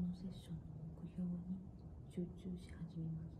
のセッションの目標に集中し始めます。